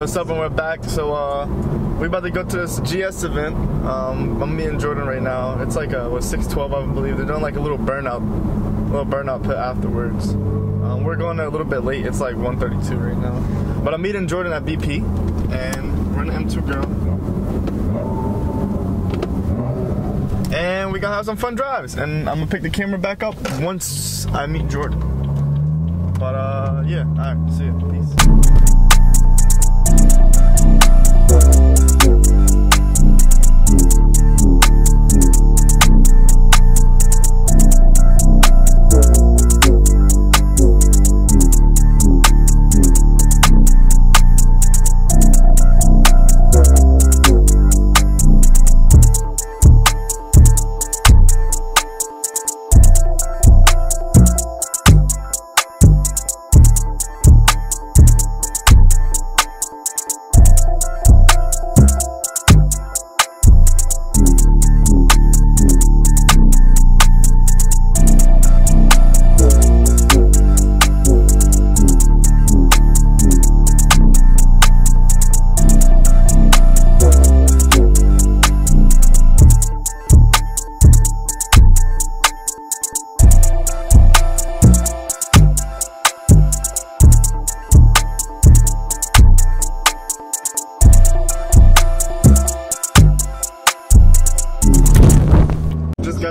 What's up and we're back. So uh we about to go to this GS event. Um I'm me and Jordan right now. It's like a what 612 I believe. They're doing like a little burnout little burnout pit afterwards. Um, we're going a little bit late. It's like 1:32 right now. But I'm meeting Jordan at BP and we're in the M2 girl. And we gonna have some fun drives. And I'm gonna pick the camera back up once I meet Jordan. But uh yeah, alright, see ya. Peace.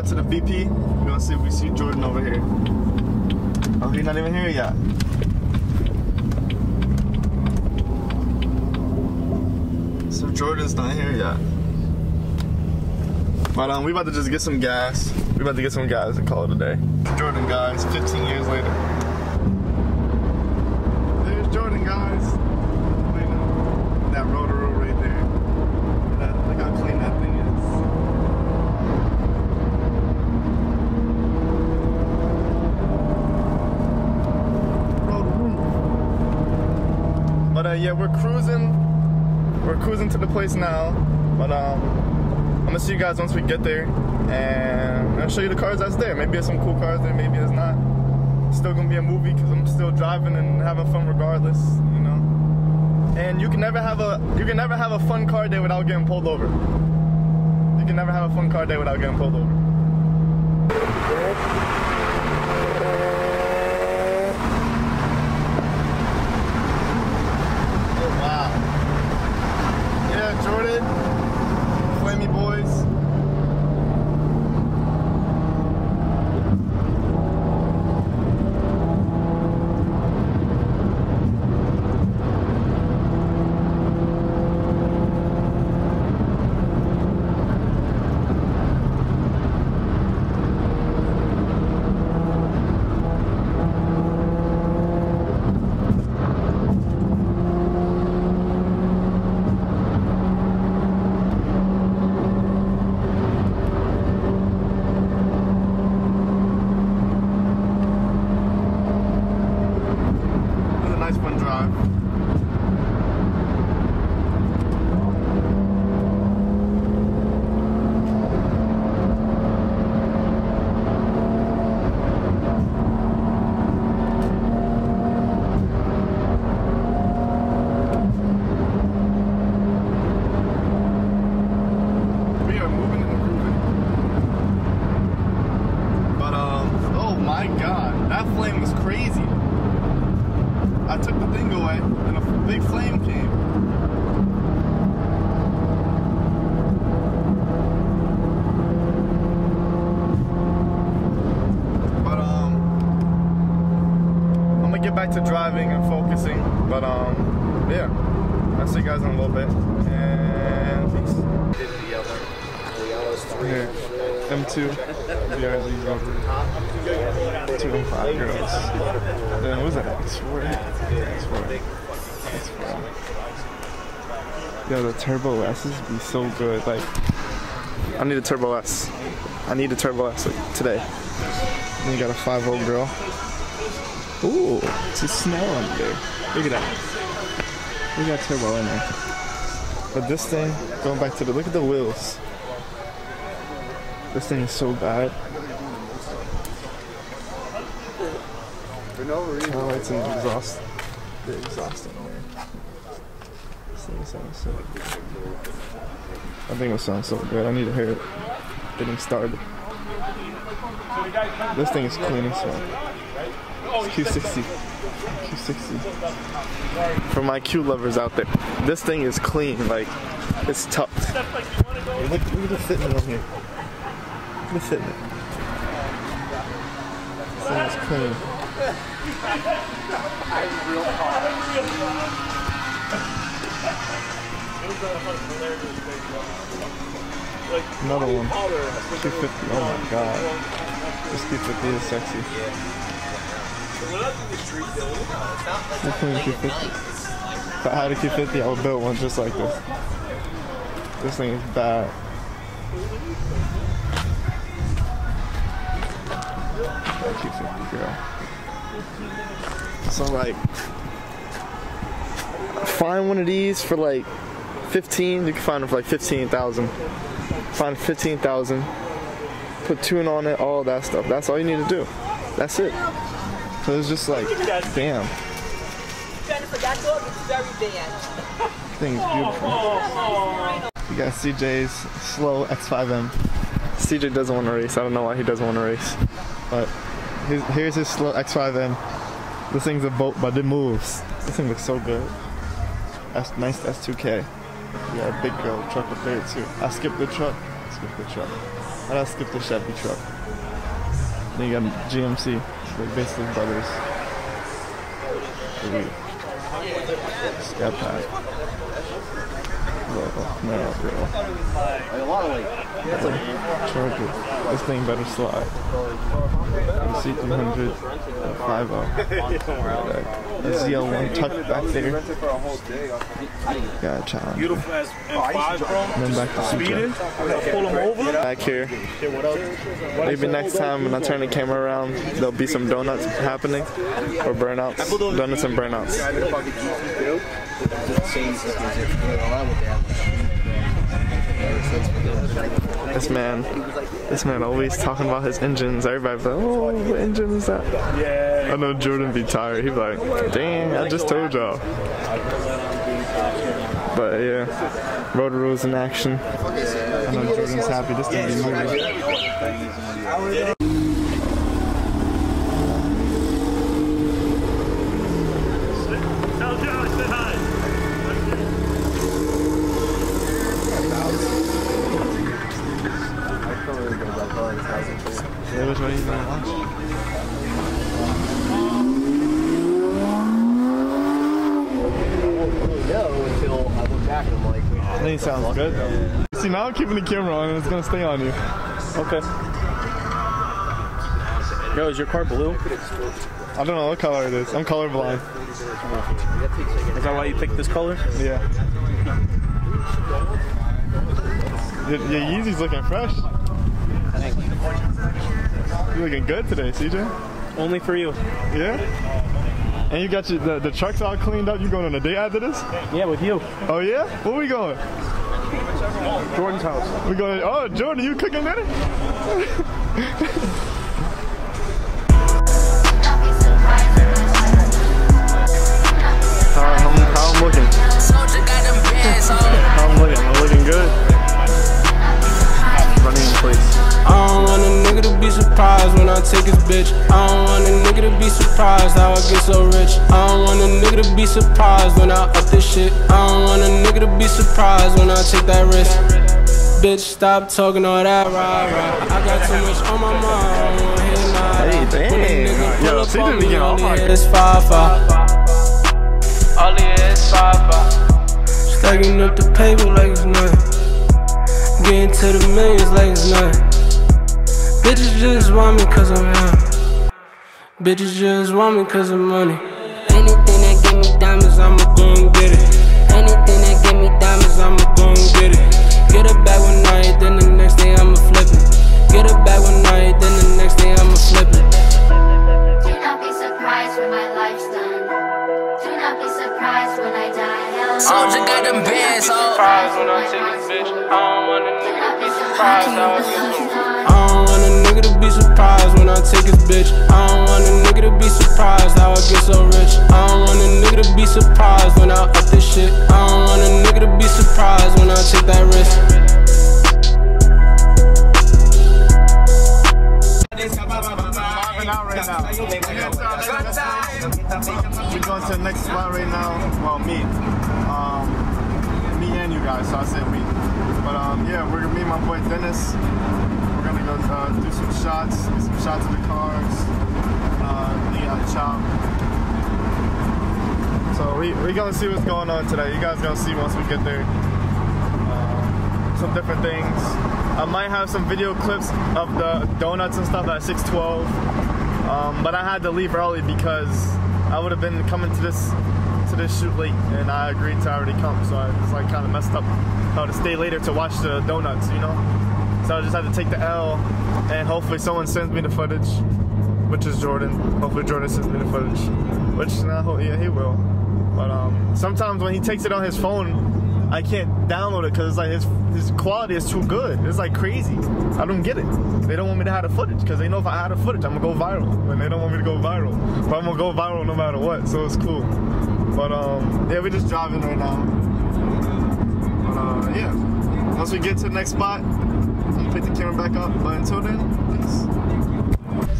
To the BP. We're gonna see if we see Jordan over here. Oh, he's not even here yet. So Jordan's not here yet. But um, we about to just get some gas. We about to get some gas and call it a day. Jordan, guys. 15 years later. There's Jordan, guys. That rotor right there. That- how clean that thing is. But uh, yeah, we're cruising. We're cruising to the place now. But um, I'm gonna see you guys once we get there, and I'll show you the cars that's there. Maybe there's some cool cars there, maybe there's not. Still gonna be a movie because I'm still driving and having fun regardless, you know. And you can never have a you can never have a fun car day without getting pulled over. You can never have a fun car day without getting pulled over. Oh wow. Yeah, Jordan. Flamey boys. It was a nice fun drive. We are moving and grooving. But um, oh my god, that flame was crazy. I took the thing away, and a big flame came. But um, I'm gonna get back to driving and focusing. But um, yeah, I'll see you guys in a little bit. And peace. Here, M2, BRZ rubber, two and five girls. Then what was that? X4? X4. X4. Yo, the Turbo S's be so good. Like, I need a Turbo S. I need a Turbo S like, today. And you got a 5 girl. Ooh, it's a snow under there. Look at that. We got turbo in there. But this thing, going back to the, look at the wheels. This thing is so bad. For no reason. Oh, it's an exhaust. The exhaust in there. sound so good. I think it sounds so good. I need to hear it getting started. This thing is clean as fuck. It's Q60. Q60. For my Q lovers out there, this thing is clean. Like, it's tough. Look, look at the fitment on here. Look at the fitment. This thing is clean. Another one. 250. Oh my god. This 250 is sexy. Definitely 250. If I had a 250, I would build one just like this. This thing is bad. Q50 girl. So like, find one of these for like 15. You can find them for like 15,000. Find 15,000. Put tune on it, all that stuff. That's all you need to do. That's it. So it's just like, damn. Jennifer, that dog is very. Thing's beautiful. You got CJ's slow X5M. CJ doesn't want to race. I don't know why he doesn't want to race. But his, here's his slow X5M. This thing's a boat, but it moves. This thing looks so good. That's nice S2K. Yeah, big girl truck up there too. I skipped the truck. Skip the truck. I gotta the Chevy truck. Then you got GMC. Like basically brothers. Scat pack. Bro, no, bro. Charger. This thing better slide. C300, 50. The ZL1 tucked back there. Got a challenge. Beautiful as M5, bro. Then back to Speeding. Pull him over. Back here. Maybe next time when I turn the camera around, there'll be some donuts happening or burnouts. Donuts and burnouts. This man, this man always talking about his engines. Everybody's like, oh, what engine is that? I know Jordan be tired. He'd be like, dang, I just told y'all. But yeah, road rules in action. I know Jordan's happy. This thing be moving. Like, wait, I think it sounds good. See, now I'm keeping the camera on and it's gonna stay on you. Okay. Yo, is your car blue? I don't know what color it is. I'm colorblind. Is that why you picked this color? Yeah. Your, your Yeezy's looking fresh. You're looking good today, CJ. Only for you. Yeah. And you got your, the, the trucks all cleaned up. You going on a date after this? Yeah, with you. Oh yeah? Where we going? Jordan's house. We going? Oh, Jordan, you cooking dinner? Take his bitch. I don't want a nigga to be surprised how I get so rich. I don't want a nigga to be surprised when I up this shit. I don't want a nigga to be surprised when I take that risk. Bitch, stop talking all that rah rah. I got too much on my mind. I don't wanna hear nada. Hey, When a Yo, see on them me, getting all he all hear is five five. All he hear is five five. Stacking up the paper like it's nothing. Getting to the millions like it's nothing. Bitches just want me cause I'm young. Bitches just want me cause of money. Anything that give me diamonds, I'ma go and get it. Anything that give me diamonds, I'ma go and get it. Get it back one night, then the next day I'ma flip it. Get it back one night, then the next day I'ma flip it. Do not be surprised when my life's done. Do not be surprised when I die. Hell. Soldier got them bands on. Surprised when I take this bitch. I don't want a Do nigga not to be be surprised surprised I when get the so sun's I don't want a nigga be surprised when I take his bitch. I don't want a nigga to be surprised how I get so rich. I don't want a nigga to be surprised when I up this shit. I don't want a nigga to down, check that wrist. Vibing out right now. We're going to the next spot right now. Well, me. Um, me and you guys, so I said we. But um, yeah, we're gonna meet my boy Dennis. We're gonna go uh, do some shots, some shots of the cars. Uh, the uh, chop. So we we gonna see what's going on today. You guys gonna see once we get there. Uh, some different things. I might have some video clips of the donuts and stuff at 612. Um, but I had to leave early because I would have been coming to this this shoot late, and I agreed to already come. So I was like kind of messed up how to stay later to watch the donuts, you know. So I just had to take the L, and hopefully someone sends me the footage, which is Jordan. Hopefully Jordan sends me the footage, which I hope yeah he will. But um, sometimes when he takes it on his phone, I can't download it because like his his quality is too good. It's like crazy. I don't get it. They don't want me to have the footage because they know if I had the footage, I'm gonna go viral, and they don't want me to go viral. But I'm gonna go viral no matter what, so it's cool. But um, yeah, we're just driving right now. But uh, yeah, once we get to the next spot, gonna pick the camera back up. But until then, peace.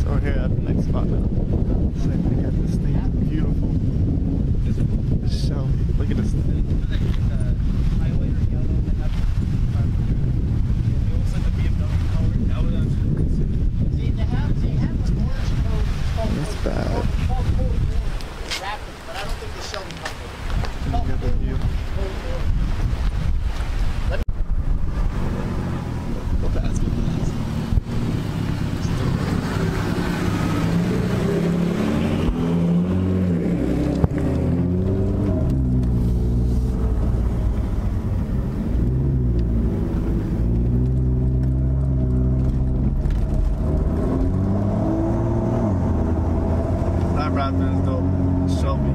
So we're here at the next spot now. Same thing at this thing. Beautiful. This show. Look at this thing. That's bad. Look at the view. Go fast, go fast. That raptor is dope. Shelby.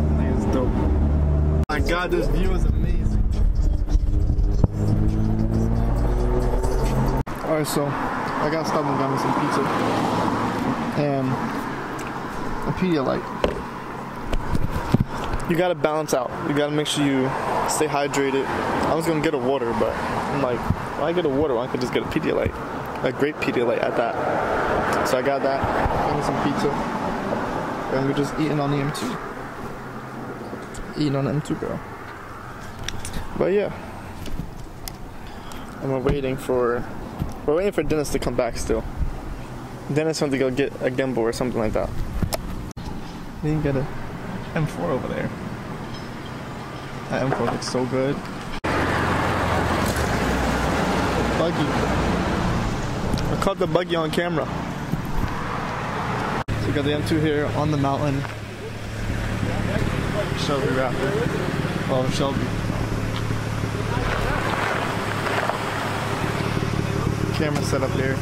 I think it's dope. My god, this view is amazing. Alright, so I got stopped and me some pizza. And a Pedialyte. You gotta balance out. You gotta make sure you stay hydrated. I was gonna get a water, but I'm like, why get a water? Why could just get a Pedialyte? A great Pedialyte at that. So I got that. Got me some pizza. And we're just eating on the M2. Eating on the M2, girl. But yeah. We're waiting for we're waiting for Dennis to come back still. Dennis went to go get a gimbal or something like that. They didn't get a M4 over there. That M4 looks so good. Buggy. I caught the buggy on camera. So we got the M2 here on the mountain. Shelby Raptor. Oh, Shelby. Camera set up there.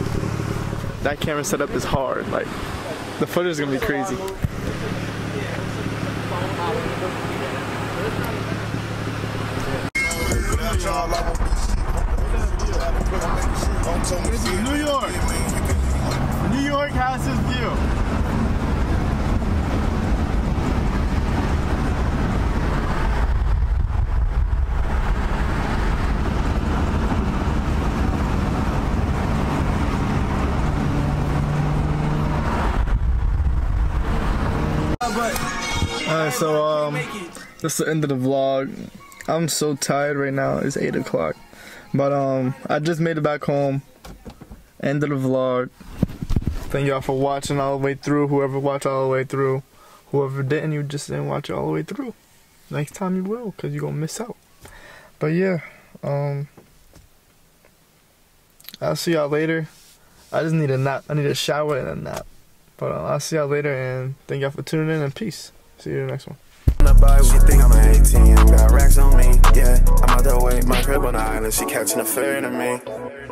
That camera setup is hard. Like, the footage is gonna be crazy. This is New York. New York has this view. Alright, so um, that's the end of the vlog. I'm so tired right now. It's eight o'clock, but um, I just made it back home. End of the vlog. Thank y'all for watching all the way through. Whoever watched all the way through, whoever didn't, you just didn't watch it all the way through. Next time you will, cause you're gonna miss out. But yeah, um, I'll see y'all later. I just need a nap. I need a shower and a nap. But uh, I'll see y'all later, and thank y'all for tuning in, and peace. See you in the next one. She think I'm 18, got racks on me, yeah. I'm out the way, my crib on the island, she catching a of me.